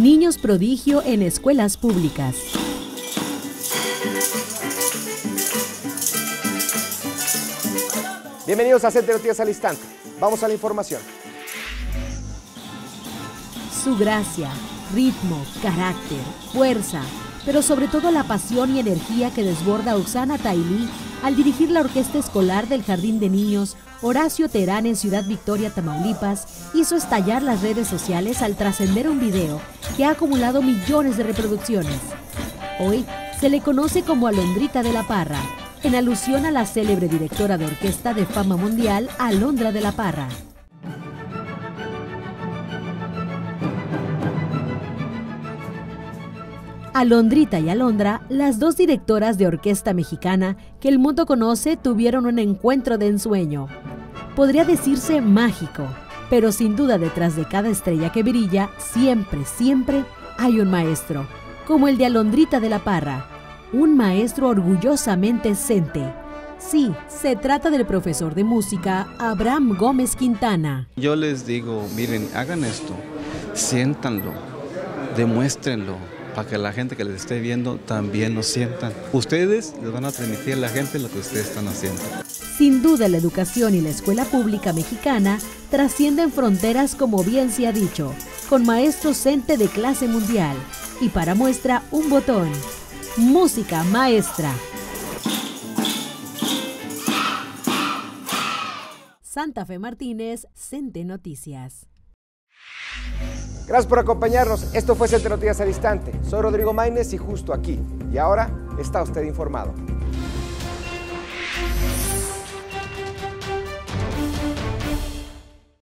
Niños prodigio en escuelas públicas. Bienvenidos a Centro Noticias al Instante. Vamos a la información. Su gracia, ritmo, carácter, fuerza, pero sobre todo la pasión y energía que desborda Oksana Tailí al dirigir la orquesta escolar del Jardín de Niños Horacio Terán en Ciudad Victoria, Tamaulipas, hizo estallar las redes sociales al trascender un video que ha acumulado millones de reproducciones. Hoy se le conoce como Alondrita de la Parra, en alusión a la célebre directora de orquesta de fama mundial, Alondra de la Parra. Alondrita y Alondra, las dos directoras de orquesta mexicana que el mundo conoce, tuvieron un encuentro de ensueño. Podría decirse mágico, pero sin duda detrás de cada estrella que brilla, siempre, siempre hay un maestro, como el de Alondrita de la Parra, un maestro orgullosamente cente. Sí, se trata del profesor de música Abraham Gómez Quintana. Yo les digo, miren, hagan esto, siéntanlo, demuéstrenlo, para que la gente que les esté viendo también lo sientan. Ustedes les van a transmitir a la gente lo que ustedes están haciendo. Sin duda la educación y la escuela pública mexicana trascienden fronteras como bien se ha dicho, con maestros CENTE de clase mundial. Y para muestra un botón. Música maestra. Santa Fe Martínez, CENTE Noticias. Gracias por acompañarnos. Esto fue Centro Noticias al Instante. Soy Rodrigo Maínez y justo aquí. Y ahora está usted informado.